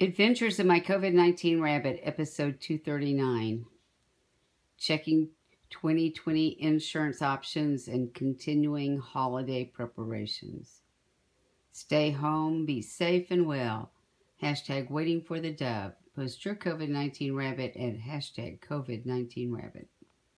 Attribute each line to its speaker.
Speaker 1: Adventures of My COVID 19 Rabbit, episode 239. Checking 2020 insurance options and continuing holiday preparations. Stay home, be safe and well. Hashtag waiting for the dove. Post your COVID 19 rabbit at hashtag COVID 19 rabbit.